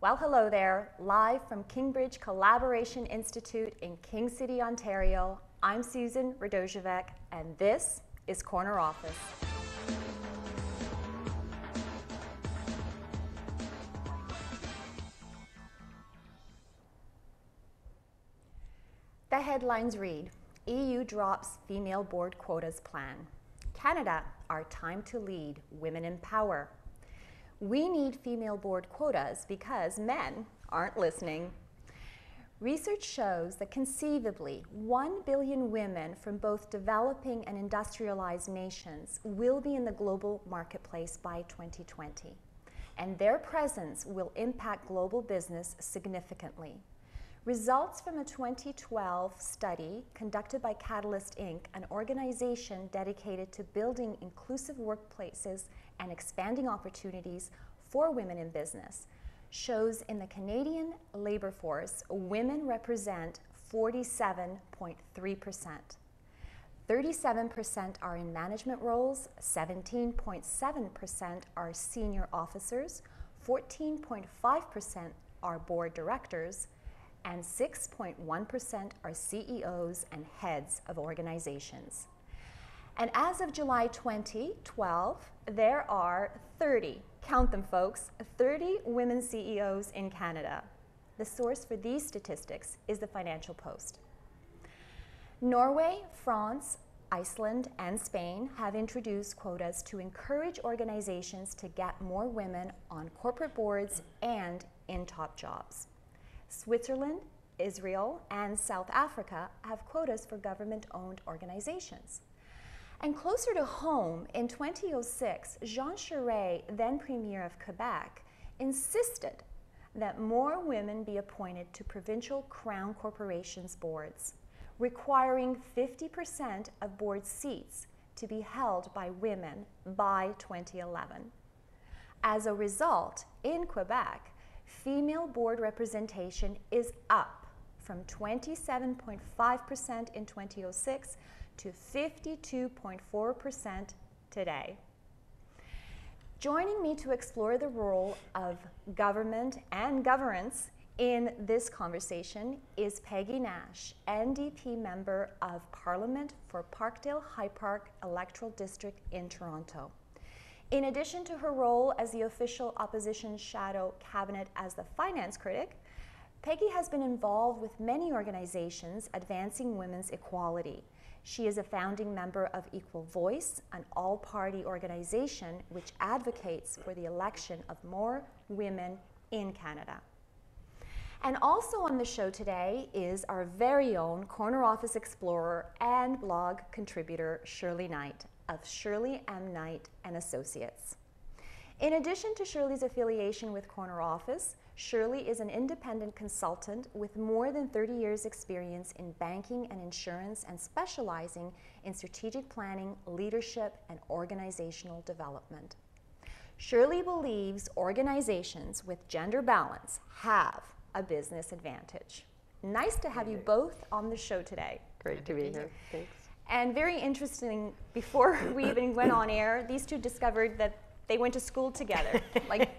Well, hello there. Live from Kingbridge Collaboration Institute in King City, Ontario, I'm Susan Radojevic, and this is Corner Office. The headlines read EU drops female board quotas plan. Canada, our time to lead, women in power. We need female board quotas because men aren't listening. Research shows that conceivably 1 billion women from both developing and industrialized nations will be in the global marketplace by 2020, and their presence will impact global business significantly. Results from a 2012 study conducted by Catalyst Inc., an organization dedicated to building inclusive workplaces and expanding opportunities for women in business shows in the Canadian labor force, women represent 47.3%. 37% are in management roles, 17.7% are senior officers, 14.5% are board directors, and 6.1% are CEOs and heads of organizations. And as of July 2012, there are 30, count them folks, 30 women CEOs in Canada. The source for these statistics is the Financial Post. Norway, France, Iceland, and Spain have introduced quotas to encourage organizations to get more women on corporate boards and in top jobs. Switzerland, Israel, and South Africa have quotas for government owned organizations. And closer to home, in 2006, Jean Charest, then Premier of Quebec, insisted that more women be appointed to provincial crown corporations boards, requiring 50% of board seats to be held by women by 2011. As a result, in Quebec, female board representation is up from 27.5% in 2006 to 52.4% today. Joining me to explore the role of government and governance in this conversation is Peggy Nash, NDP member of Parliament for Parkdale High Park Electoral District in Toronto. In addition to her role as the official opposition shadow cabinet as the finance critic, Peggy has been involved with many organizations advancing women's equality. She is a founding member of Equal Voice, an all party organization which advocates for the election of more women in Canada. And also on the show today is our very own corner office explorer and blog contributor Shirley Knight of Shirley M. Knight and Associates. In addition to Shirley's affiliation with Corner Office, Shirley is an independent consultant with more than 30 years' experience in banking and insurance and specializing in strategic planning, leadership, and organizational development. Shirley believes organizations with gender balance have a business advantage. Nice to have you both on the show today. Great to be here. Thanks. And very interesting, before we even went on air, these two discovered that they went to school together, like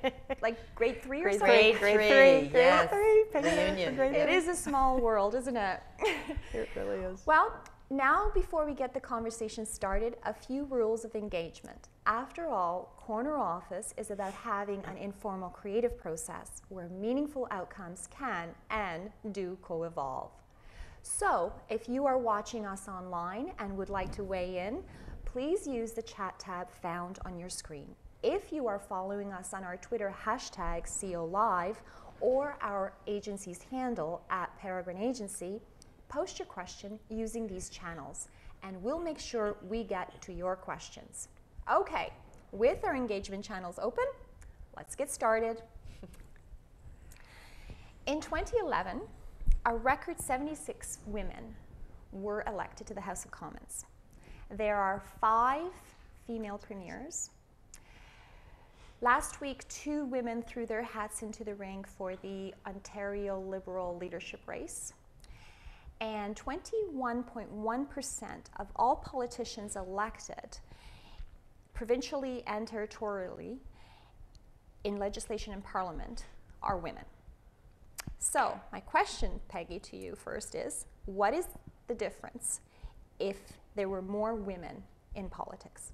like grade three or something. three, Grade three, grade yes. three, Reunion. grade It is a small world, isn't it? It really is. well, now before we get the conversation started, a few rules of engagement. After all, Corner Office is about having an informal creative process where meaningful outcomes can and do co-evolve. So, if you are watching us online and would like to weigh in, please use the chat tab found on your screen. If you are following us on our Twitter hashtag COLive or our agency's handle at Peregrine Agency, post your question using these channels and we'll make sure we get to your questions. Okay, with our engagement channels open, let's get started. In 2011, a record 76 women were elected to the House of Commons. There are five female premiers. Last week, two women threw their hats into the ring for the Ontario Liberal leadership race. And 21.1% of all politicians elected, provincially and territorially, in legislation and parliament, are women. So, my question, Peggy, to you first is what is the difference if there were more women in politics?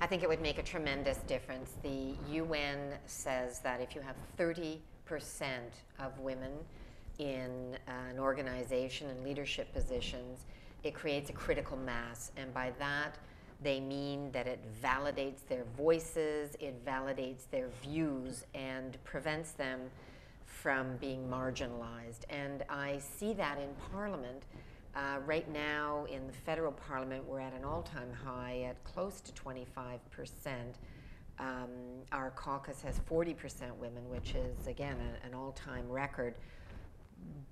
I think it would make a tremendous difference. The UN says that if you have 30% of women in uh, an organization and leadership positions, it creates a critical mass. And by that, they mean that it validates their voices, it validates their views, and prevents them from being marginalized. And I see that in Parliament. Uh, right now, in the federal parliament, we're at an all time high at close to 25%. Um, our caucus has 40% women, which is, again, a, an all time record.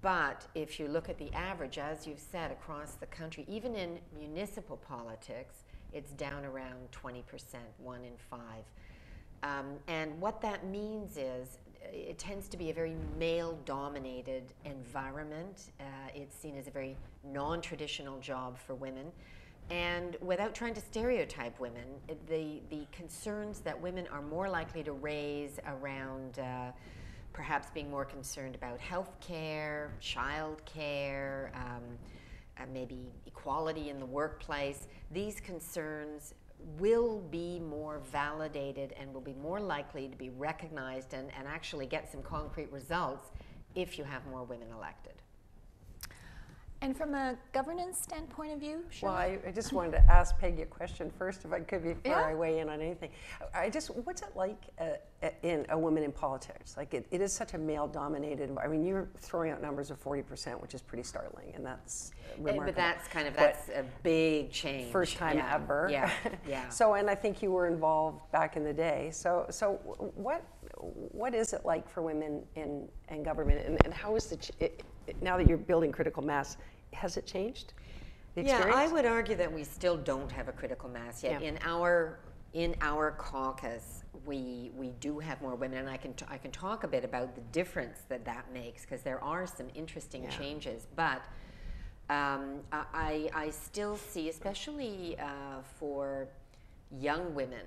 But if you look at the average, as you've said, across the country, even in municipal politics, it's down around 20%, one in five. Um, and what that means is it tends to be a very male dominated environment. Uh, it's seen as a very non traditional job for women. And without trying to stereotype women, the, the concerns that women are more likely to raise around uh, perhaps being more concerned about health care, child care, um, uh, maybe equality in the workplace, these concerns will be more validated and will be more likely to be recognized and, and actually get some concrete results if you have more women elected. And from a governance standpoint of view, Well, I, I, just wanted to ask Peggy a question first, if I could, before yeah. I weigh in on anything. I just, what's it like uh, in a woman in politics? Like, it, it is such a male-dominated. I mean, you're throwing out numbers of forty percent, which is pretty startling, and that's remarkable. But that's kind of that's but a big change. First time yeah. ever. Yeah, yeah. so, and I think you were involved back in the day. So, so what what is it like for women in, in government, and, and how is the it, now that you're building critical mass, has it changed? Yeah, I would argue that we still don't have a critical mass yet. Yeah. In our in our caucus, we we do have more women, and I can t- I can talk a bit about the difference that that makes because there are some interesting yeah. changes. But um, I I still see, especially uh, for young women,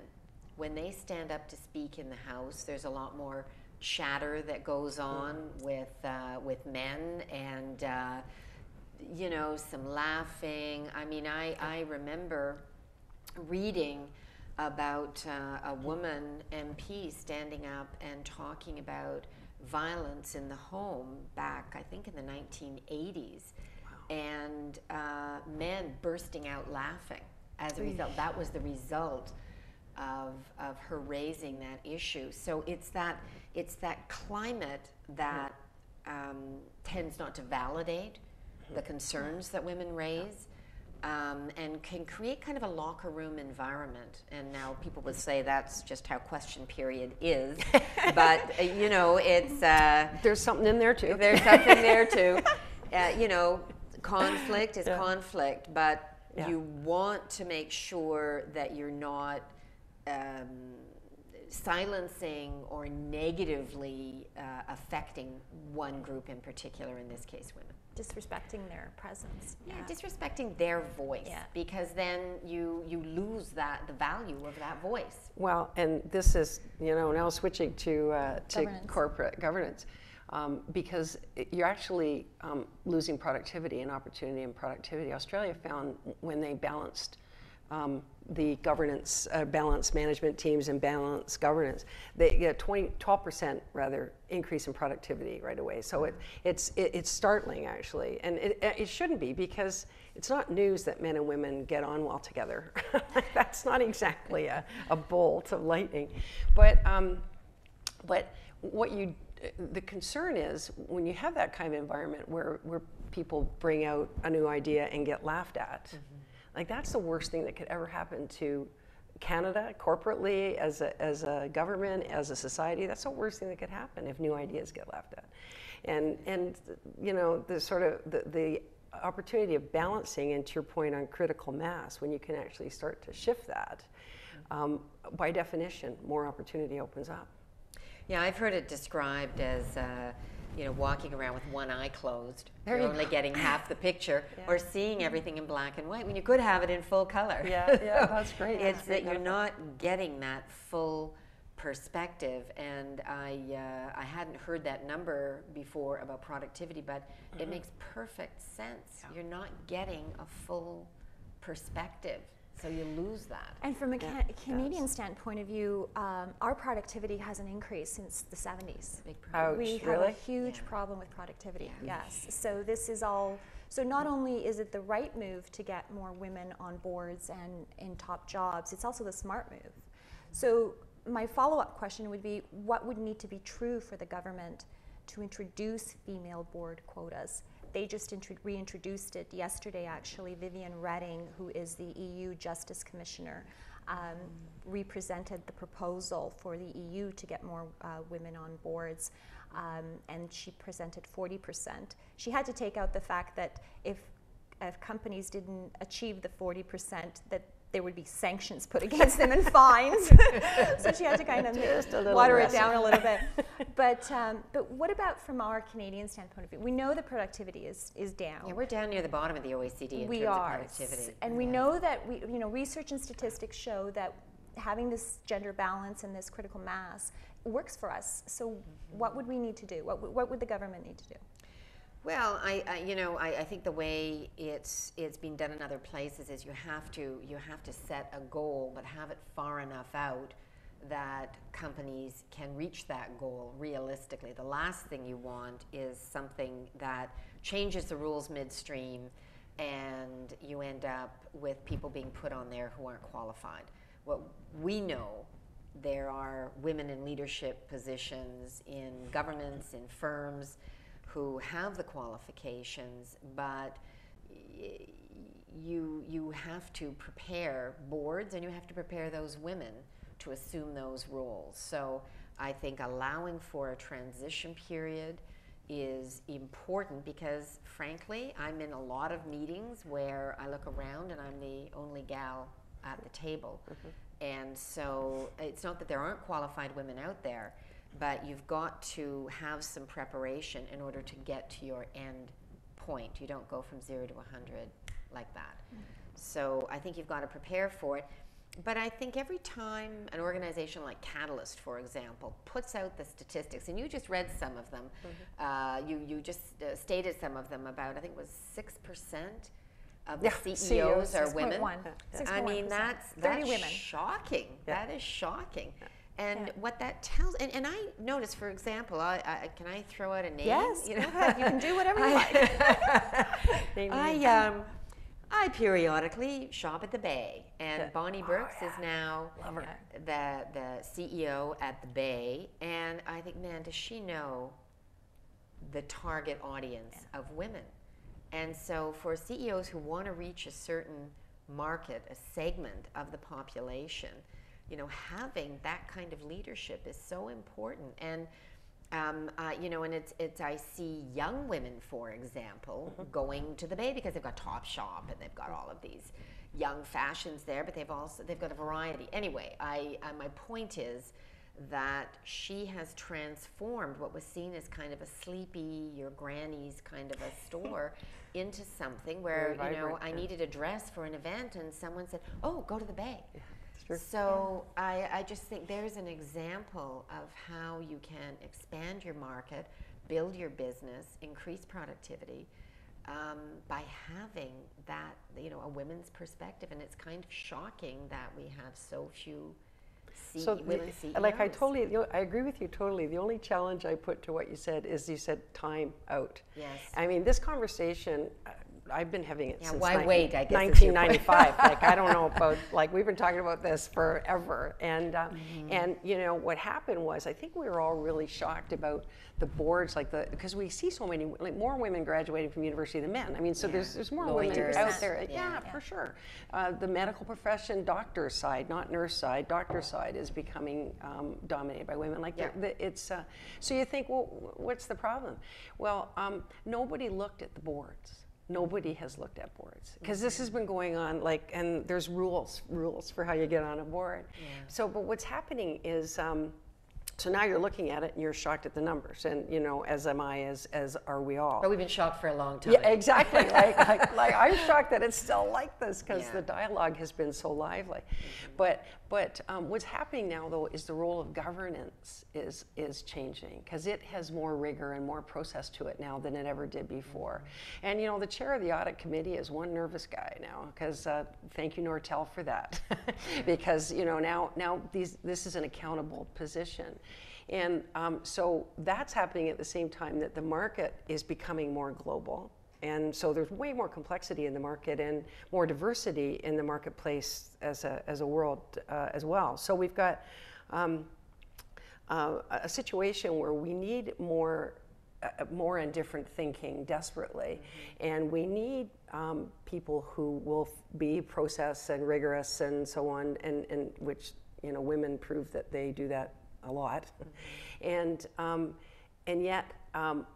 when they stand up to speak in the House, there's a lot more chatter that goes on with uh, with men and uh, you know some laughing. I mean, I I remember reading about uh, a woman MP standing up and talking about violence in the home back, I think, in the 1980s, wow. and uh, men bursting out laughing as a result. That was the result of, of her raising that issue. So it's that it's that climate that um, tends not to validate the concerns that women raise. Um, and can create kind of a locker room environment. And now people would say that's just how question period is, but uh, you know, it's uh, there's something in there too. There's something there too. Uh, you know, conflict is yeah. conflict, but yeah. you want to make sure that you're not um, silencing or negatively uh, affecting one group in particular, in this case, women. Disrespecting their presence. Yeah, yeah. disrespecting their voice. Yeah. Because then you you lose that the value of that voice. Well, and this is you know now switching to uh, to governance. corporate governance. Um, because you're actually um, losing productivity and opportunity and productivity. Australia found when they balanced um, the governance, uh, balance management teams and balance governance, they get 20, 12% rather increase in productivity right away. So it, it's, it, it's startling actually. And it, it shouldn't be because it's not news that men and women get on well together. That's not exactly a, a bolt of lightning. But, um, but what you, the concern is when you have that kind of environment where, where people bring out a new idea and get laughed at, mm-hmm like that's the worst thing that could ever happen to Canada corporately, as a, as a government, as a society. That's the worst thing that could happen if new ideas get laughed at. And, and you know, the sort of the, the opportunity of balancing, and to your point on critical mass, when you can actually start to shift that, um, by definition, more opportunity opens up. Yeah, I've heard it described as. Uh, you know, walking around with one eye closed. There You're you only go. getting half the picture yeah. or seeing everything in black and white when you could have it in full color. Yeah, yeah, that's great. it's that you're not getting that full perspective, and I uh, I hadn't heard that number before about productivity, but mm-hmm. it makes perfect sense. Yeah. You're not getting a full perspective. So you lose that. And from a yeah, Canadian standpoint of view, um, our productivity hasn't increased since the 70s. Big Ouch, we have really? a huge yeah. problem with productivity. Yeah. Yes. So this is all. So not only is it the right move to get more women on boards and in top jobs, it's also the smart move. So my follow-up question would be, what would need to be true for the government to introduce female board quotas? They just reintroduced it yesterday, actually. Viviane Reding, who is the EU Justice Commissioner, um, represented the proposal for the EU to get more uh, women on boards, um, and she presented 40%. She had to take out the fact that if, if companies didn't achieve the 40%, that there would be sanctions put against them and fines. so she had to kind of water aggressive. it down a little bit. But um, but what about from our Canadian standpoint of view? We know the productivity is is down. Yeah, we're down near the bottom of the OECD in we terms are. of productivity. And we know that we you know research and statistics show that having this gender balance and this critical mass works for us. So mm-hmm. what would we need to do? What what would the government need to do? Well, I, I you know I, I, think the way it's it's been done in other places is you have to you have to set a goal, but have it far enough out that companies can reach that goal realistically. The last thing you want is something that changes the rules midstream, and you end up with people being put on there who aren't qualified. What we know there are women in leadership positions in governments, in firms who have the qualifications, but you you have to prepare boards and you have to prepare those women to assume those roles. So I think allowing for a transition period is important because frankly, I'm in a lot of meetings where I look around and I'm the only gal at the table. Mm-hmm. And so it's not that there aren't qualified women out there, but you've got to have some preparation in order to get to your end point. You don't go from zero to 100 like that. Mm-hmm. So I think you've got to prepare for it. But I think every time an organization like Catalyst, for example, puts out the statistics, and you just read some of them, mm-hmm. uh, you, you just uh, stated some of them about, I think it was 6% of the yeah, CEOs, CEOs are women. I mean, that's, that's women. shocking. Yeah. That is shocking. Yeah. And yeah. what that tells, and, and I notice, for example, I, I, can I throw out a name? Yes, you know, you can do whatever you like. I um, I periodically shop at the Bay, and Bonnie Brooks oh, yeah. is now the the CEO at the Bay, and I think, man, does she know the target audience yeah. of women? And so, for CEOs who want to reach a certain market, a segment of the population, you know, having that kind of leadership is so important. And um, uh, you know, and it's it's I see young women, for example, mm-hmm. going to the Bay because they've got Top Shop and they've got all of these young fashions there, but they've also they've got a variety. Anyway, I uh, my point is that she has transformed what was seen as kind of a sleepy, your granny's kind of a store into something where you know I needed a dress for an event, and someone said, "Oh, go to the Bay." Yeah. So yeah. I, I just think there's an example of how you can expand your market, build your business, increase productivity um, by having that, you know, a women's perspective. And it's kind of shocking that we have so few. C- so women the, like I totally, I agree with you totally. The only challenge I put to what you said is you said time out. Yes. I mean, this conversation, uh, I've been having it yeah, since why ni- wait, I guess 1995. like I don't know about like we've been talking about this forever, and uh, mm-hmm. and you know what happened was I think we were all really shocked about the boards, like the because we see so many like more women graduating from university than men. I mean, so yeah. there's there's more Lawyers. women out there. Yeah, yeah for sure. Uh, the medical profession, doctor side, not nurse side, doctor side is becoming um, dominated by women. Like the, the, it's uh, so you think, well, what's the problem? Well, um, nobody looked at the boards nobody has looked at boards because this has been going on like and there's rules rules for how you get on a board yeah. so but what's happening is um, So now you're looking at it and you're shocked at the numbers, and you know, as am I, as as are we all. But we've been shocked for a long time. Yeah, exactly. like, like, like, I'm shocked that it's still like this because Yeah. the dialogue has been so lively. But but um, what's happening now though is the role of governance is is changing because it has more rigor and more process to it now than it ever did before. And you know, the chair of the audit committee is one nervous guy now because uh, thank you Nortel for that because you know now now these this is an accountable position. And um, so that's happening at the same time that the market is becoming more global. And so there's way more complexity in the market and more diversity in the marketplace as a, as a world uh, as well. So we've got um, uh, a situation where we need more, uh, more and different thinking desperately, and we need um, people who will f- be process and rigorous and so on, and, and which you know women prove that they do that a lot, and um, and yet um,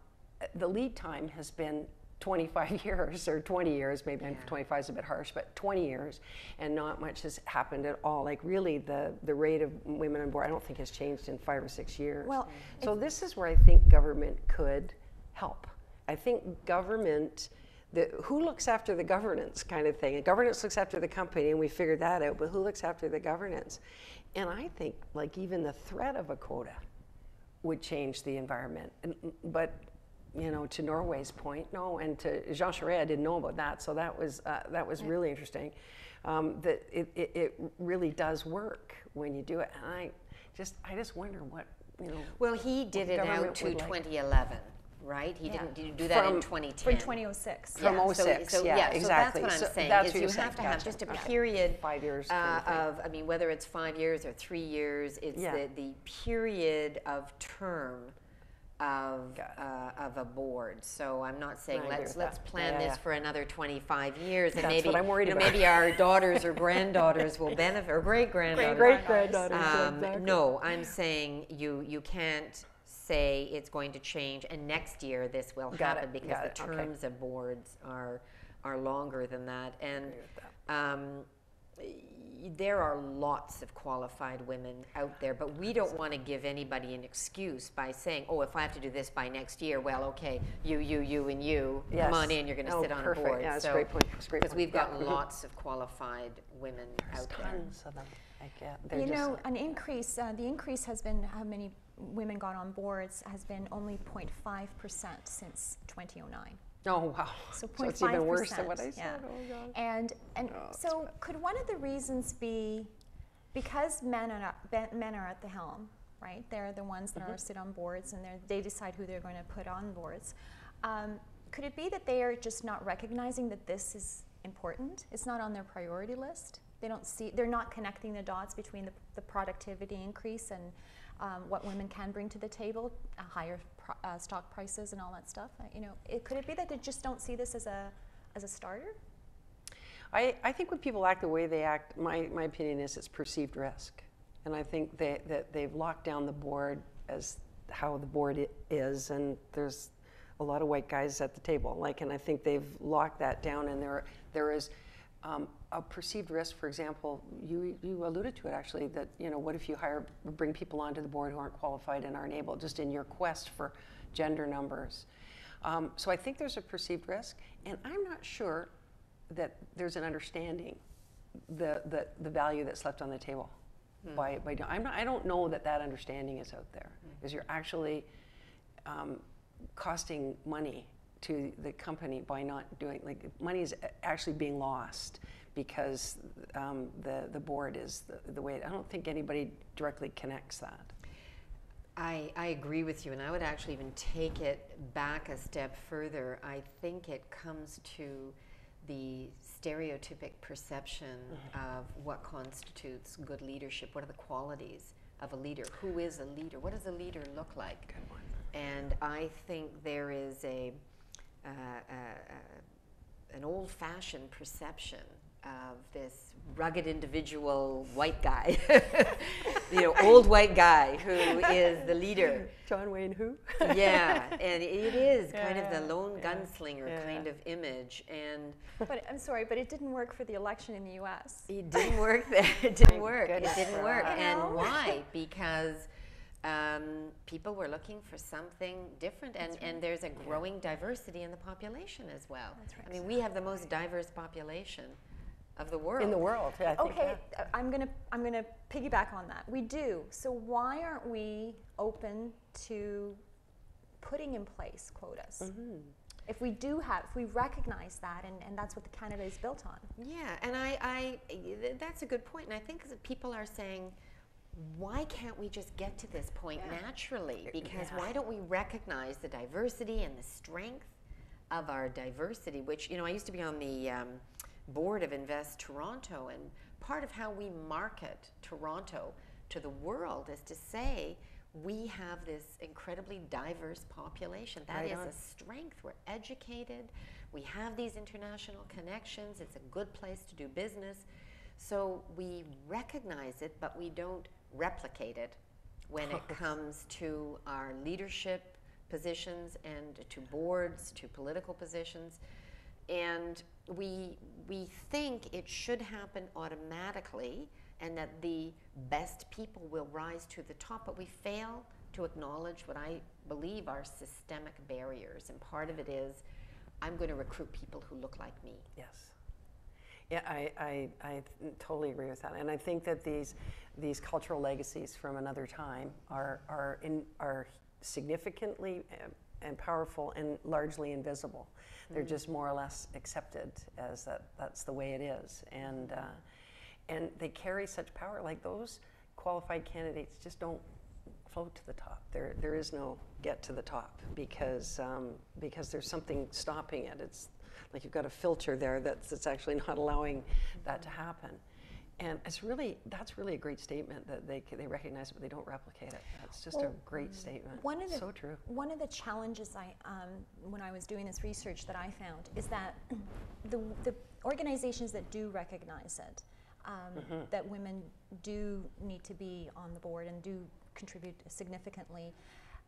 the lead time has been 25 years or 20 years, maybe 25 is a bit harsh, but 20 years, and not much has happened at all. Like really, the the rate of women on board, I don't think has changed in five or six years. Well, so this is where I think government could help. I think government. The, who looks after the governance kind of thing? And governance looks after the company, and we figured that out. But who looks after the governance? And I think, like even the threat of a quota, would change the environment. And, but you know, to Norway's point, no, and to Jean Charest, I didn't know about that, so that was uh, that was really interesting. Um, that it, it, it really does work when you do it. And I just I just wonder what you know. Well, he did it out to would like. 2011, right? He Yeah. didn't do that in From- 2010. For 2006. From Yeah, so- 06, so, yeah, so exactly. that's what I'm saying. that's is what you you're have to have gotcha. just a Okay. period Five years uh, of of. I mean, whether it's five years or three years, it's Yeah. the, the period of term of uh, of a board. So I'm not saying I let's let's that. plan Yeah, this yeah. for another 25 years, and That's maybe what I'm worried you know, about. maybe our daughters or granddaughters will benefit, or great granddaughters. Great-granddaughters. Um, no, I'm saying you you can't say it's going to change and next year this will Got happen it, because got the it, okay. terms of boards are are longer than that and um, there are lots of qualified women out there but we don't want to give anybody an excuse by saying oh if i have to do this by next year well okay you you you and you come on in you're going to Oh, sit on perfect. a board Yeah, that's a great point. That's a great because we've got Mhm. lots of qualified women There's out there tons of them. Like, yeah, they're You know, an increase, uh, the increase has been how many women got on boards has been only 0.5% since 2009. Oh wow. So so 0.5%. it's even worse than what I yeah. said. Oh god. And and Oh, so could one of the reasons be because men are be- men are at the helm, right? They're the ones that Mm-hmm. are sit on boards and they they decide who they're going to put on boards. Um, could it be that they are just not recognizing that this is important? It's not on their priority list. They don't see. They're not connecting the dots between the, the productivity increase and um, what women can bring to the table, a higher uh, stock prices and all that stuff. Uh, you know, it, could it be that they just don't see this as a as a starter? I, I think when people act the way they act, my, my opinion is it's perceived risk. And I think they, that they've locked down the board as how the board is, and there's a lot of white guys at the table. Like, and I think they've locked that down, and there, there is um, a perceived risk. For example, you, you alluded to it actually, that, you know, what if you hire, bring people onto the board who aren't qualified and aren't able, just in your quest for gender numbers. Um, so I think there's a perceived risk, and I'm not sure that there's an understanding the, the, the value that's left on the table by, by I'm not, I don't know that that understanding is out there is you're actually um, costing money to the company by not doing like money is actually being lost because um, the, the board is the, the way I don't think anybody directly connects that I, I agree with you, and I would actually even take it back a step further. I think it comes to the stereotypic perception of what constitutes good leadership. What are the qualities of a leader? Who is a leader? What does a leader look like? Good one. And I think there is a, uh, uh, uh, an old fashioned perception of this rugged individual white guy, you know, old white guy who is the leader. John Wayne who Yeah, and it is kind of the lone yeah, gunslinger yeah. kind of image. And But I'm sorry, but it didn't work for the election in the U.S. it didn't work there. It didn't Thank work. It didn't work. that. And You know? why? Because um, people were looking for something different, and, right. and there's a growing diversity in the population as well. Right. I mean, we have the most diverse population of the world. In the world, yeah. okay, yeah. I'm gonna I'm gonna piggyback on that. We do. So why aren't we open to putting in place quotas? Mm-hmm. If we do have, if we recognize that, and, and that's what the Canada is built on. Yeah, and I, I that's a good point, and I think that people are saying why can't we just get to this point yeah. naturally? Because yeah. why don't we recognize the diversity and the strength of our diversity? Which, you know, I used to be on the um, board of Invest Toronto, and part of how we market Toronto to the world is to say, we have this incredibly diverse population. That right is on. a strength. We're educated. We have these international connections. It's a good place to do business. So we recognize it, but we don't replicate it when it comes to our leadership positions and to boards, to political positions. And we, we think it should happen automatically and that the best people will rise to the top, but we fail to acknowledge what I believe are systemic barriers. And part of it is I'm going to recruit people who look like me. Yes. Yeah, I, I, I totally agree with that. And I think that these, these cultural legacies from another time are, are, in, are significantly uh, and powerful and largely invisible. They're mm. just more or less accepted as that, that's the way it is. And, uh, and they carry such power. Like those qualified candidates just don't float to the top. There, there is no get to the top because, um, because there's something stopping it. It's like you've got a filter there that's, that's actually not allowing that to happen. And it's really that's really a great statement that they they recognize it, but they don't replicate it. That's just well, a great statement. One of the, so true. One of the challenges I um, when I was doing this research that I found is that the the organizations that do recognize it, um, mm-hmm. that women do need to be on the board and do contribute significantly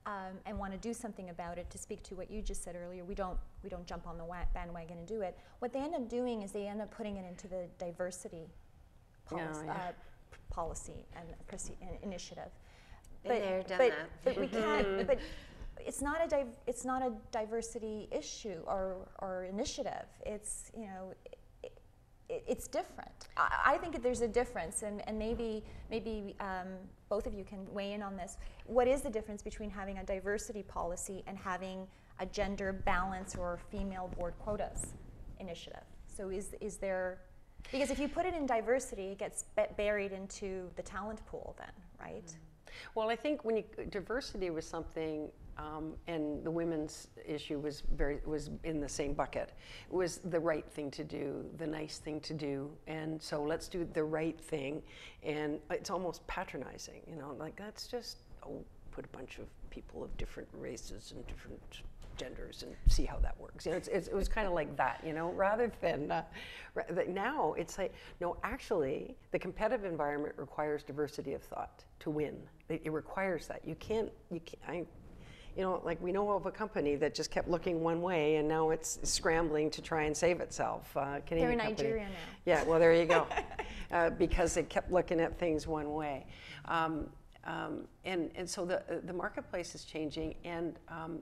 um, and want to do something about it, to speak to what you just said earlier, we don't we don't jump on the bandwagon and do it. What they end up doing is they end up putting it into the diversity policy, yeah, yeah. Uh, policy and, and initiative. Been but, there, done but, that. but we can't. but it's not a div- it's not a diversity issue or or initiative. It's you know it's different. I, I, think there's a difference, and, and maybe maybe um, both of you can weigh in on this. What is the difference between having a diversity policy and having a gender balance or female board quotas initiative? So is is there because if you put it in diversity, it gets buried into the talent pool, then, right? Mm-hmm. Well, I think when you, diversity was something um, and the women's issue was very was in the same bucket. It was the right thing to do, the nice thing to do, and so let's do the right thing. And it's almost patronizing, you know, like that's just oh, put a bunch of people of different races and different genders and see how that works. You know, it's, it's, it was kind of like that, you know, rather than uh, now it's like, no, actually, the competitive environment requires diversity of thought to win. It, it requires that. You can't, you can't, I, you know, like we know of a company that just kept looking one way and now it's scrambling to try and save itself. Uh, Canadian They're in company. Nigeria now. Yeah, well, there you go. uh, because it kept looking at things one way. Um, um, and, and so the, the marketplace is changing, and um,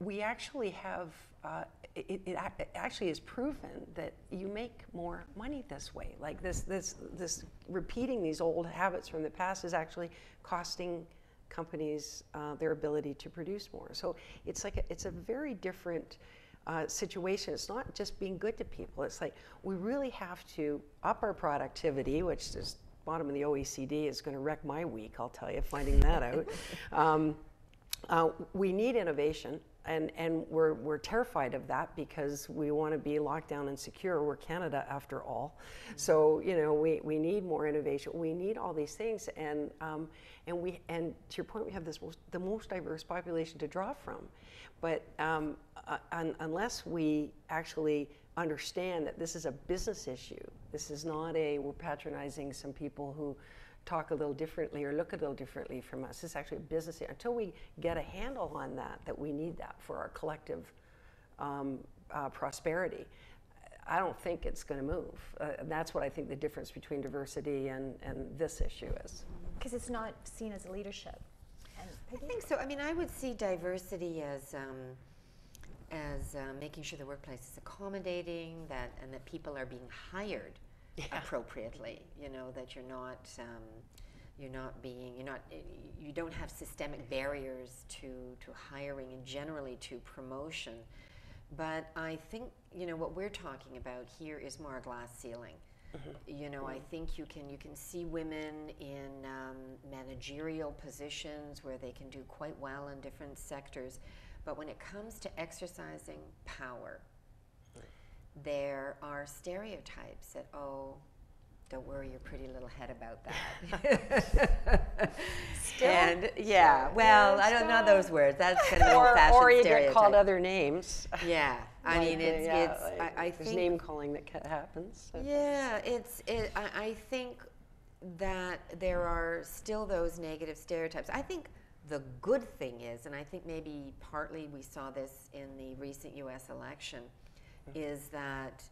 we actually have, uh, it, it, actually is proven that you make more money this way. Like this, this, this repeating these old habits from the past is actually costing companies uh, their ability to produce more. So it's like a, it's a very different uh, situation. It's not just being good to people. It's like we really have to up our productivity, which is bottom of the OECD is going to wreck my week. I'll tell you, finding that out. Um, uh, we need innovation, and, and we're, we're terrified of that because we want to be locked down and secure. We're Canada after all. Mm-hmm. So, you know, we, we need more innovation. We need all these things. And, um, and, we, and to your point, we have this most, the most diverse population to draw from. But um, uh, un, unless we actually understand that this is a business issue, this is not a, we're patronizing some people who talk a little differently or look a little differently from us. It's actually a business. Until we get a handle on that, that we need that for our collective um, uh, prosperity. I don't think it's going to move. Uh, that's what I think the difference between diversity and, and this issue is. Because it's not seen as a leadership. I think so. I mean, I would see diversity as um, as uh, making sure the workplace is accommodating, that and that people are being hired yeah. appropriately. You know that you're not um, you're not being you're not you don't have systemic barriers to to hiring and generally to promotion. But I think you know what we're talking about here is more a glass ceiling. Mm-hmm. You know, mm-hmm. I think you can you can see women in um, managerial positions where they can do quite well in different sectors, but when it comes to exercising power, there are stereotypes that oh, don't worry your pretty little head about that. and yeah, well, I don't know those words. That's kind of or, old-fashioned Or you stereotype. get called other names. Yeah, I like mean it's yeah, it's like I, I there's think name calling that happens. So. yeah, it's it. I, I think that there are still those negative stereotypes. I think the good thing is, and I think maybe partly we saw this in the recent U.S. election. Is that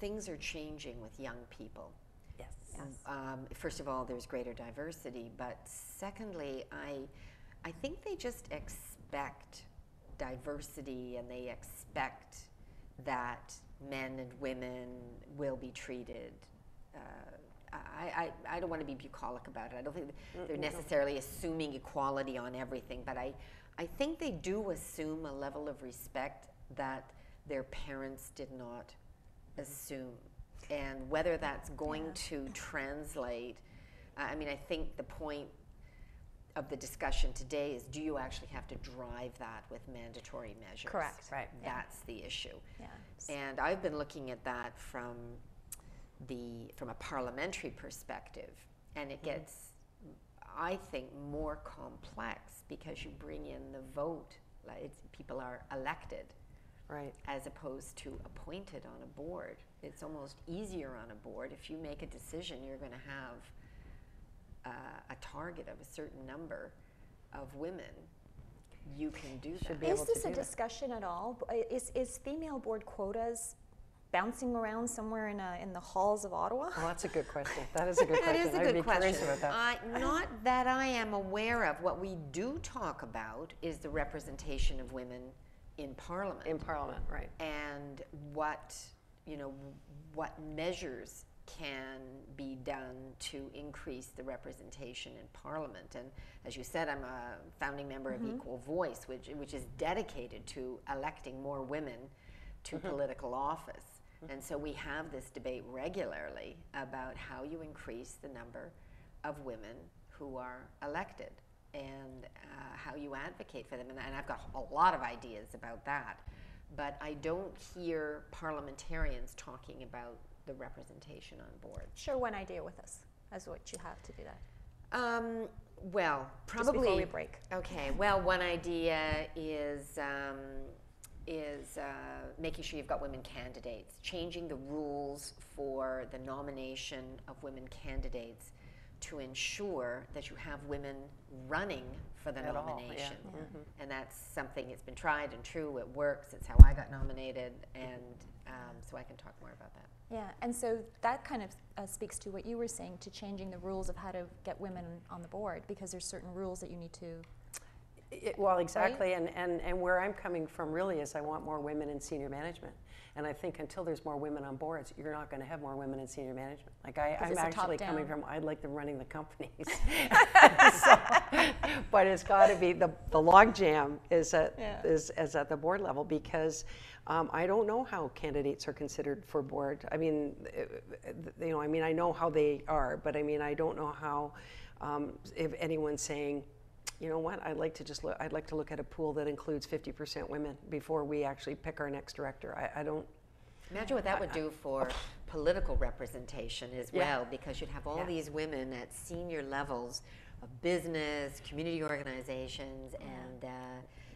things are changing with young people. Yes. Um, first of all, there's greater diversity, but secondly, I, I think they just expect diversity and they expect that men and women will be treated. Uh, I, I, I, don't want to be bucolic about it. I don't think they're necessarily assuming equality on everything, but I, I think they do assume a level of respect that their parents did not assume and whether that's going yeah. to translate. I mean, I think the point of the discussion today is do you actually have to drive that with mandatory measures? Correct. Right. That's yeah. the issue. Yeah. And I've been looking at that from the from a parliamentary perspective, and it mm-hmm. gets, I think, more complex because you bring in the vote. Like people are elected, right, as opposed to appointed on a board it's almost easier on a board. If you make a decision, you're going to have uh, a target of a certain number of women. You can do Should that. Is this a that. discussion at all? Is, is female board quotas bouncing around somewhere in, a, in the halls of Ottawa? Well, that's a good question. That is a good that question. That is a I'd good question. About that. I, not that I am aware of. What we do talk about is the representation of women in Parliament. In Parliament, right. And what you know, what measures can be done to increase the representation in Parliament. And as you said, I'm a founding member mm-hmm. of Equal Voice, which, which is dedicated to electing more women to mm-hmm. political office. Mm-hmm. And so we have this debate regularly about how you increase the number of women who are elected and uh, how you advocate for them. And, and I've got a lot of ideas about that but I don't hear parliamentarians talking about the representation on board. Share one idea with us as what you have to do that. Um, well, probably. Just before we break. Okay. Well, one idea is um, is uh, making sure you've got women candidates, changing the rules for the nomination of women candidates to ensure that you have women running for the At nomination. All, yeah. Mm-hmm. And that's something, it's been tried and true, it works, it's how I got nominated, and um, so I can talk more about that. Yeah, and so that kind of uh, speaks to what you were saying to changing the rules of how to get women on the board because there's certain rules that you need to. It, well, exactly, right? and, and, and where I'm coming from really is I want more women in senior management. And I think until there's more women on boards, you're not going to have more women in senior management. Like I, am actually coming from, I'd like them running the companies. so, but it's got to be the the logjam is at yeah. is, is at the board level because um, I don't know how candidates are considered for board. I mean, you know, I mean, I know how they are, but I mean, I don't know how um, if anyone's saying you know what, I'd like to just look, I'd like to look at a pool that includes 50% women before we actually pick our next director. I, I don't. Imagine what that would do for political representation as yeah. well, because you'd have all yeah. these women at senior levels of business, community organizations, yeah. and uh,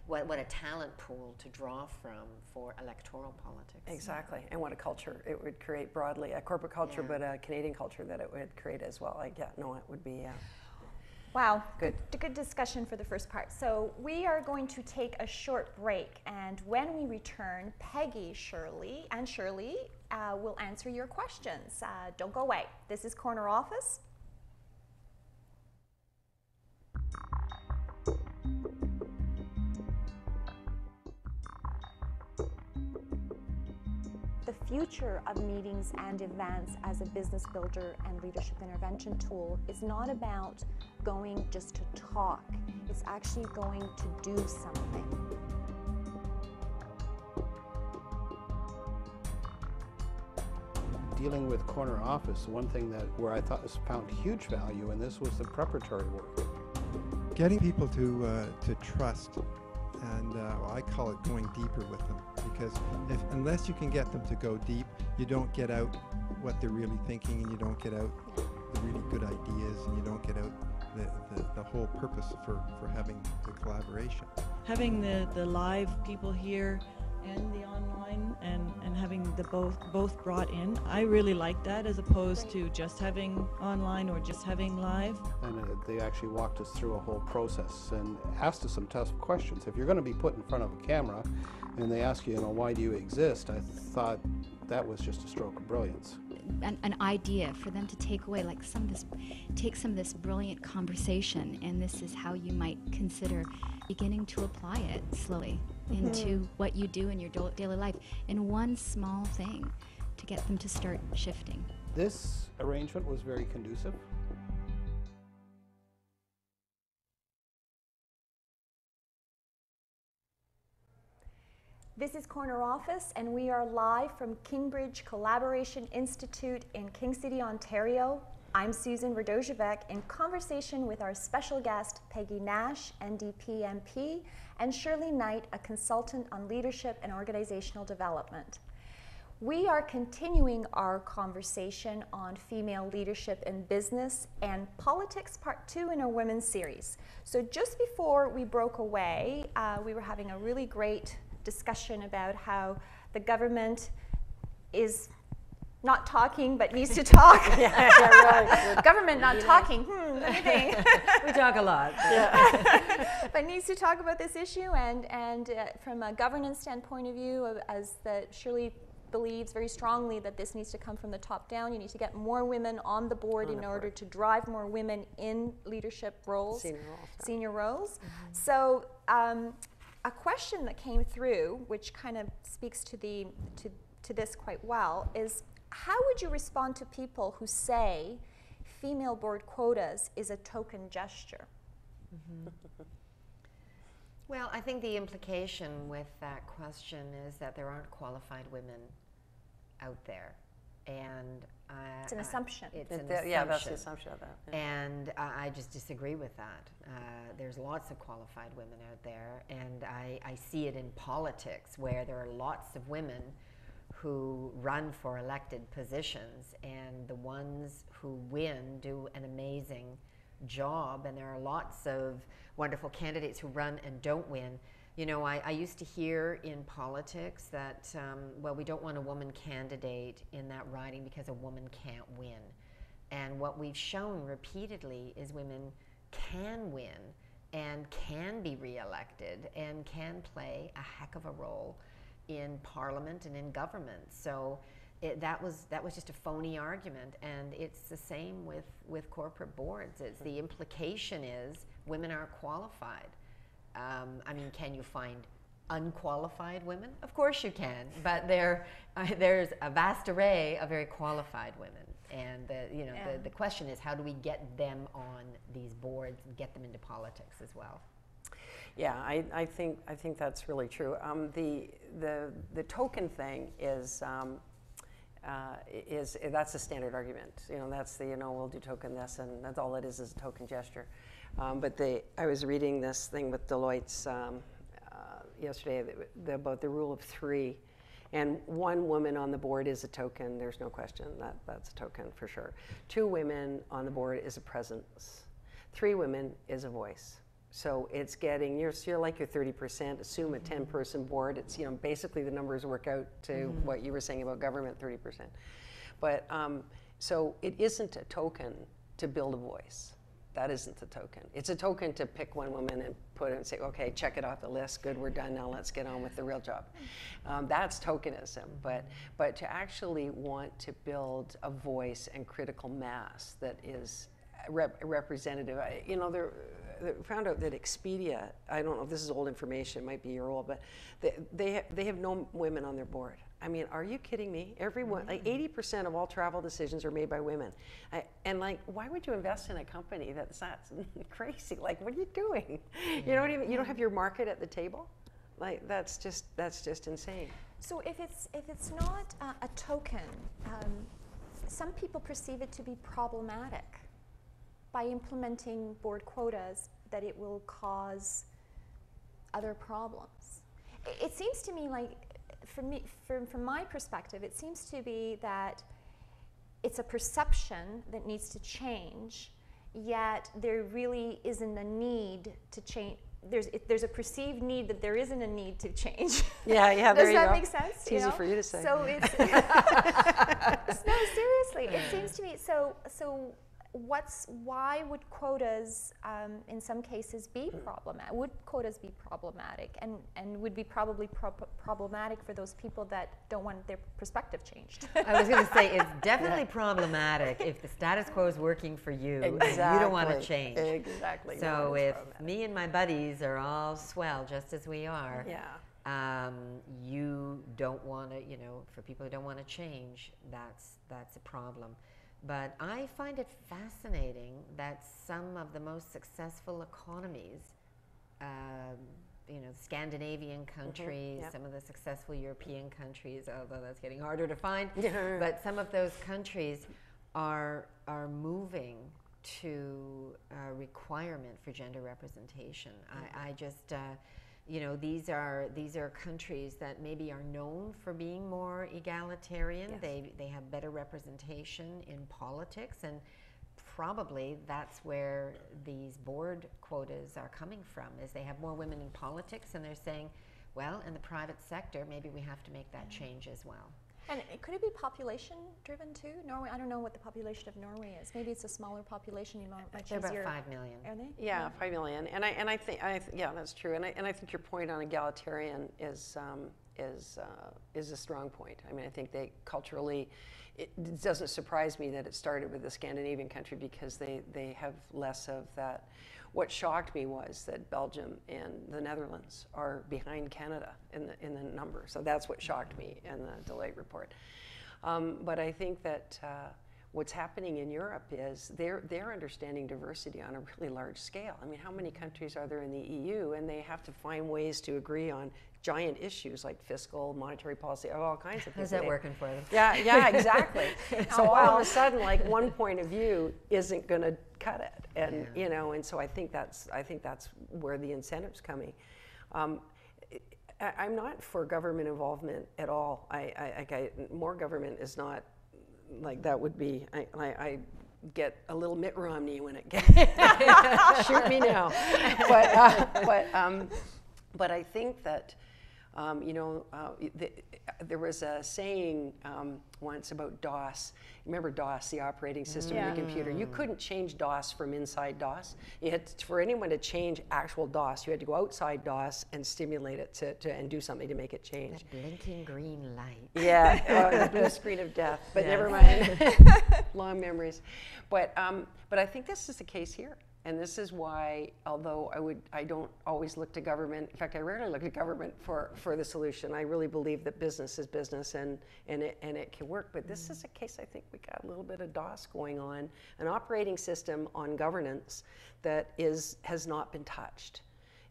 what, what a talent pool to draw from for electoral politics. Exactly, and what a culture it would create broadly, a corporate culture, but a Canadian culture that it would create as well. Like, yeah, no, it would be. Uh, Wow, good. good. Good discussion for the first part. So we are going to take a short break, and when we return, Peggy Shirley and Shirley uh, we'll answer your questions. Uh, don't go away. This is Corner Office. The future of meetings and events as a business builder and leadership intervention tool is not about going just to talk, it's actually going to do something. Dealing with corner office, one thing that where I thought was found huge value in this was the preparatory work. Getting people to uh, to trust and uh, well, I call it going deeper with them because if, unless you can get them to go deep, you don't get out what they're really thinking, and you don't get out the really good ideas, and you don't get out the, the, the whole purpose for, for having the collaboration. Having the, the live people here and the online and, and having the both both brought in. I really like that as opposed to just having online or just having live. And uh, they actually walked us through a whole process and asked us some tough questions. If you're going to be put in front of a camera and they ask you, you know, why do you exist? I thought that was just a stroke of brilliance. An, an, idea for them to take away like some of this take some of this brilliant conversation and this is how you might consider beginning to apply it slowly into mm-hmm. what you do in your daily life in one small thing to get them to start shifting. This arrangement was very conducive. This is Corner Office, and we are live from Kingbridge Collaboration Institute in King City, Ontario. I'm Susan Radojevic in conversation with our special guest, Peggy Nash, NDP MP, and Shirley Knight, a consultant on leadership and organizational development. We are continuing our conversation on female leadership in business and politics, part two in our women's series. So, just before we broke away, uh, we were having a really great discussion about how the government is not talking but needs to talk. yeah, yeah, right. Government not talking. Hmm, we talk a lot. Yeah. but needs to talk about this issue and, and uh, from a governance standpoint of view, as that Shirley believes very strongly that this needs to come from the top down. You need to get more women on the board on in the order board. to drive more women in leadership roles, senior roles. Senior roles. Mm-hmm. So um, a question that came through, which kind of speaks to the to, to this quite well, is how would you respond to people who say female board quotas is a token gesture? Mm-hmm. well, I think the implication with that question is that there aren't qualified women out there. And uh, it's an assumption. It's an assumption. Yeah, that's the assumption of that. Yeah. And I, I just disagree with that. Uh, there's lots of qualified women out there, and I, I see it in politics where there are lots of women who run for elected positions, and the ones who win do an amazing job. And there are lots of wonderful candidates who run and don't win. You know, I, I used to hear in politics that, um, well, we don't want a woman candidate in that riding because a woman can't win. And what we've shown repeatedly is women can win and can be reelected and can play a heck of a role in parliament and in government. So it, that was that was just a phony argument, and it's the same with with corporate boards. It's the implication is women aren't qualified. Um, I mean, can you find unqualified women? Of course you can, but there uh, there's a vast array of very qualified women. And the, you know yeah. the, the question is how do we get them on these boards and get them into politics as well? Yeah, I, I, think I think that's really true. Um, the the the token thing is. Um, uh, is that's a standard argument. You know, that's the you know we'll do token this, and that's all it is is a token gesture. Um, but the I was reading this thing with Deloitte's um, uh, yesterday about the rule of three, and one woman on the board is a token. There's no question that that's a token for sure. Two women on the board is a presence. Three women is a voice. So it's getting you're, you're like your 30%. Assume a 10 person board. It's you know basically the numbers work out to mm-hmm. what you were saying about government 30%. But um, so it isn't a token to build a voice. That isn't the token. It's a token to pick one woman and put it and say, okay, check it off the list. Good, we're done now. Let's get on with the real job. Um, that's tokenism. But but to actually want to build a voice and critical mass that is rep- representative. I, you know, there found out that Expedia. I don't know if this is old information. It might be year old, but they they, ha- they have no women on their board. I mean, are you kidding me? Everyone, like 80% mm. of all travel decisions are made by women. I, and like, why would you invest in a company that's that crazy? Like, what are you doing? You know what I mean? You don't have your market at the table? Like, that's just, that's just insane. So if it's, if it's not uh, a token, um, some people perceive it to be problematic by implementing board quotas that it will cause other problems. It, it seems to me like from, me, from, from my perspective, it seems to be that it's a perception that needs to change, yet there really isn't a need to change. There's, it, there's a perceived need that there isn't a need to change. Yeah, yeah, Does that go. make sense? It's easy know? for you to say. So it's no, seriously. It seems to me so. So what's why would quotas um, in some cases be problematic? Would quotas be problematic, and and would be probably pro- problematic for those people that don't want their perspective changed? I was going to say it's definitely yeah. problematic if the status quo is working for you exactly. and you don't want to change. Exactly. So if me and my buddies are all swell, just as we are, yeah. Um, you don't want to, you know, for people who don't want to change, that's that's a problem. But I find it fascinating that some of the most successful economies, um, you know, Scandinavian mm-hmm. countries, mm-hmm, yep. some of the successful European countries, although that's getting harder to find, but some of those countries are are moving to a requirement for gender representation. Mm-hmm. I, I, just uh, you know these are these are countries that maybe are known for being more egalitarian. Yes. they they have better representation in politics and probably that's where these board quotas are coming from is they have more women in politics and they're saying well in the private sector maybe we have to make that mm. change as well and could it be population driven too? Norway, I don't know what the population of Norway is. Maybe it's a smaller population. You might, They're about five million. Are they? Yeah, yeah, five million. And I and I think I th- yeah, that's true. And I and I think your point on egalitarian is um, is uh, is a strong point. I mean, I think they culturally. It doesn't surprise me that it started with the Scandinavian country because they, they have less of that what shocked me was that Belgium and the Netherlands are behind Canada in the, in the number. So that's what shocked me in the Deloitte report. Um, but I think that uh, what's happening in Europe is they're, they're understanding diversity on a really large scale. I mean, how many countries are there in the EU? And they have to find ways to agree on giant issues like fiscal, monetary policy, all kinds of things. How's that working for them? Yeah, yeah, exactly. so all of a sudden, like one point of view isn't going to cut it, and yeah. you know, and so I think that's I think that's where the incentives coming. Um, I, am not for government involvement at all. I, I, I, more government is not like that would be. I, I get a little Mitt Romney when it gets shoot me now, but uh, but um, but I think that um, you know, uh, the, there was a saying um, once about DOS. Remember DOS, the operating system yeah. of the computer? You couldn't change DOS from inside DOS. You had to, for anyone to change actual DOS, you had to go outside DOS and stimulate it to, to and do something to make it change. That blinking green light. Yeah, uh, the blue screen of death. But never mind. Long memories. But um, but I think this is the case here. And this is why, although I would, I don't always look to government. In fact, I rarely look to government for, for the solution. I really believe that business is business, and and it and it can work. But this is a case. I think we got a little bit of DOS going on, an operating system on governance that is has not been touched.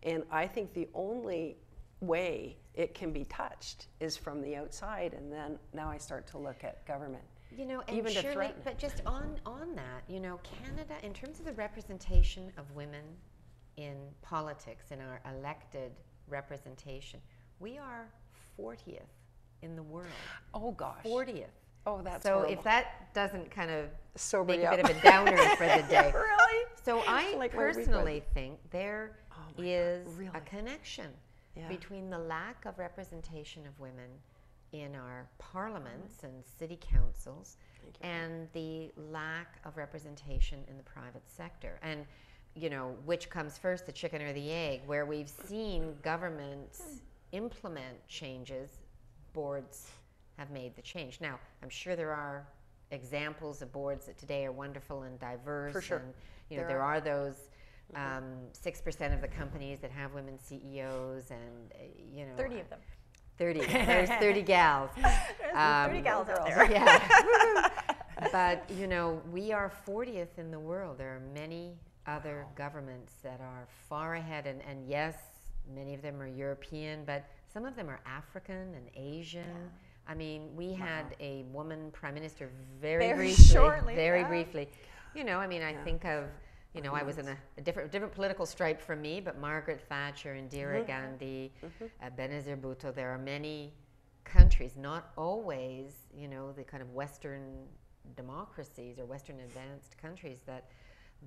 And I think the only way it can be touched is from the outside, and then now I start to look at government. You know, and Even Shirley, but just on on that, you know, Canada, in terms of the representation of women in politics, in our elected representation, we are 40th in the world. Oh gosh. 40th. Oh, that's so. Horrible. If that doesn't kind of Sober make a bit of a downer for the day, really. So I like personally think there oh is God, really? a connection yeah. between the lack of representation of women in our parliaments and city councils and the lack of representation in the private sector. And, you know, which comes first, the chicken or the egg? Where we've seen governments implement changes, boards have made the change. Now, I'm sure there are examples of boards that today are wonderful and diverse. For sure. And, you know, There there are. are those um, six percent of the companies that have women CEOs, and uh, you know, 30 of them. 30. There's 30 gals. Um, 30 gals out there. Yeah. but, you know, we are 40th in the world. There are many other governments that are far ahead. And, and yes, many of them are European, but some of them are African and Asian. I mean, we had a woman prime minister very, Very briefly. shortly, Very yeah. briefly. You know, I mean, I think of, you know, I was in a, a different different political stripe from me, but Margaret Thatcher, Indira Gandhi, uh, Benazir Bhutto. There are many countries, not always, you know, the kind of Western democracies or Western advanced countries that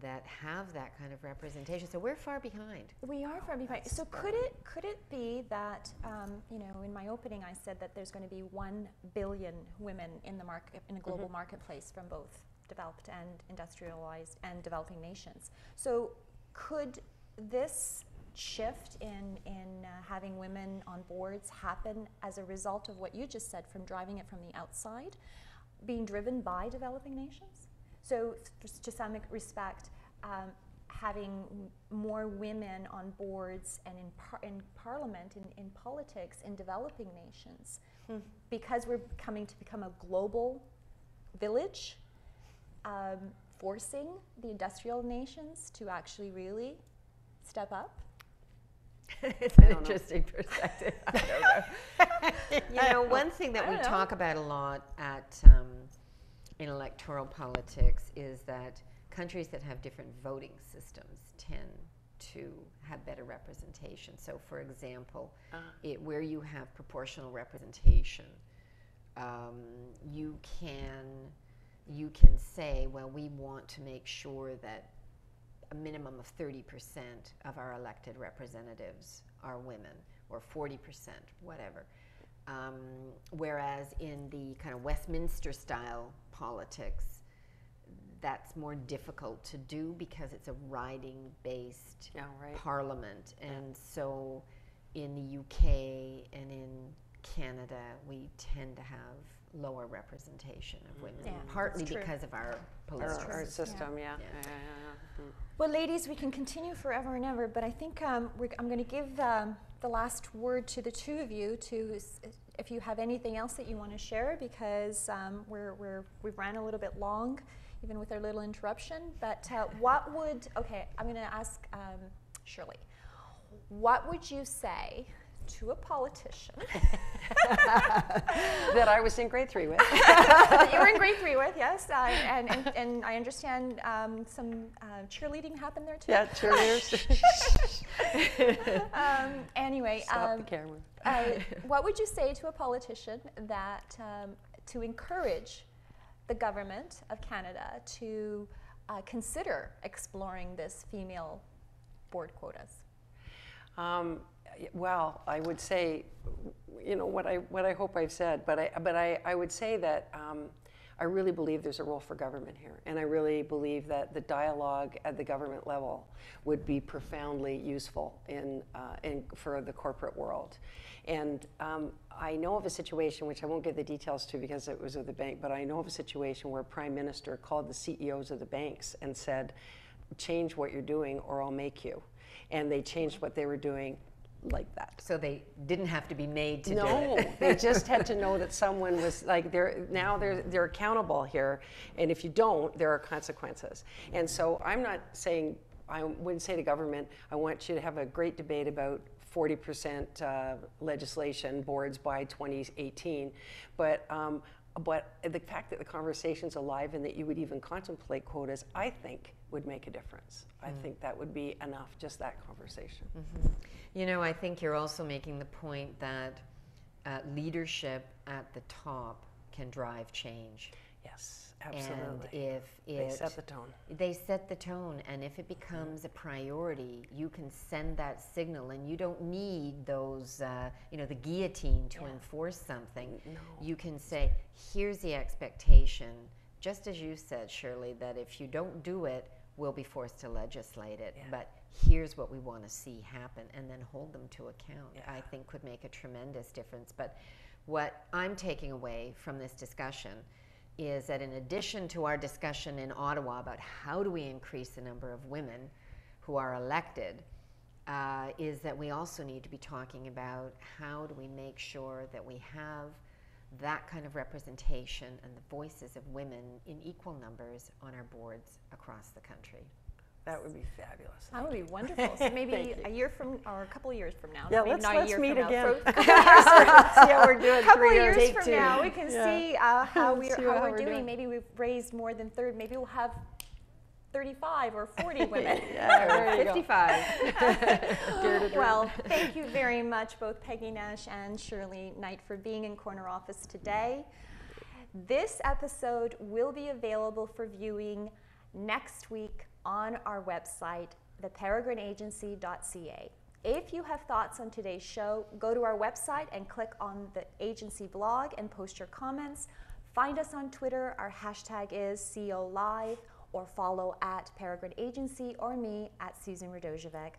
that have that kind of representation. So we're far behind. We are far behind. So could it could it be that um, you know in my opening I said that there's going to be one billion women in the market in a global marketplace from both developed and industrialized and developing nations. So could this shift in in uh, having women on boards happen as a result of what you just said from driving it from the outside, being driven by developing nations? So, to some respect, um, having more women on boards and in, par- in parliament, in, in politics, in developing nations, because we're coming to become a global village, um, forcing the industrial nations to actually really step up. it's an interesting perspective. I don't know. you know, one thing that we know. talk about a lot at um, in electoral politics is that countries that have different voting systems tend to have better representation. So, for example, it, where you have proportional representation, um, you can you can say, well, we want to make sure that a minimum of 30% of our elected representatives are women, or 40%, whatever. Um, whereas in the kind of Westminster style politics, that's more difficult to do because it's a riding based Yeah, right. parliament. And so in the UK and in Canada, we tend to have lower representation of women, Yeah, partly because of our Our, political our system. system, yeah. Yeah. yeah, yeah, yeah. Mm. Well, ladies, we can continue forever and ever, but I think um, we're, I'm going to give um, the last word to the two of you to, if you have anything else that you want to share, because um, we're, we're, we've ran a little bit long, even with our little interruption. But uh, what would, okay, I'm going to ask um, Shirley, what would you say to a politician that I was in grade three with. that you were in grade three with, yes, uh, and, and, and I understand um, some uh, cheerleading happened there too. yeah, cheerleaders. Um, anyway, Stop um, the camera. uh, what would you say to a politician that um, to encourage the government of Canada to uh, consider exploring this female board quotas? Um, well, I would say, you know, what I, what I hope I've said, but I, but I, I would say that um, I really believe there's a role for government here. And I really believe that the dialogue at the government level would be profoundly useful in, uh, in, for the corporate world. And um, I know of a situation, which I won't give the details to because it was of the bank, but I know of a situation where a prime minister called the CEOs of the banks and said, change what you're doing or I'll make you. And they changed what they were doing like that. So they didn't have to be made to do No, it. they just had to know that someone was like they're now they're they're accountable here, and if you don't, there are consequences. And so I'm not saying I wouldn't say to government, I want you to have a great debate about 40% uh, legislation boards by 2018, but. Um, but the fact that the conversation's alive and that you would even contemplate quotas, I think, would make a difference. I think that would be enough, just that conversation. You know, I think you're also making the point that uh, leadership at the top can drive change. Yes, absolutely. And if it, they set the tone. They set the tone, and if it becomes a priority, you can send that signal, and you don't need those, uh, you know, the guillotine to yeah. enforce something. No. You can say, here's the expectation, just as you said, Shirley, that if you don't do it, we'll be forced to legislate it. Yeah. But here's what we want to see happen, and then hold them to account, yeah. I think could make a tremendous difference. But what I'm taking away from this discussion is that in addition to our discussion in Ottawa about how do we increase the number of women who are elected, uh, is that we also need to be talking about how do we make sure that we have that kind of representation and the voices of women in equal numbers on our boards across the country. That would be fabulous. That would be wonderful. So maybe a year from, or a couple of years from now. Yeah, maybe let's, not let's a year meet from again. Now. see how we're doing. A couple of years from two. now, we can yeah. see uh, how, we are, how, how we're, we're doing. doing. Maybe we've raised more than third. Maybe we'll have 35 or 40 women. yeah, or 55. well, thank you very much, both Peggy Nash and Shirley Knight, for being in Corner Office today. This episode will be available for viewing next week on our website, theperegrineagency.ca. If you have thoughts on today's show, go to our website and click on the agency blog and post your comments. Find us on Twitter. Our hashtag is COLive or follow at Peregrine Agency or me at Susan Radojevic.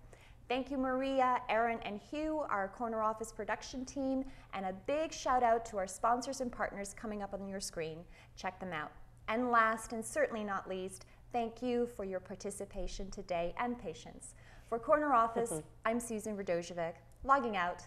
Thank you, Maria, Aaron, and Hugh, our corner office production team, and a big shout out to our sponsors and partners coming up on your screen. Check them out. And last and certainly not least, Thank you for your participation today and patience. For Corner Office, mm-hmm. I'm Susan Radojevic, logging out.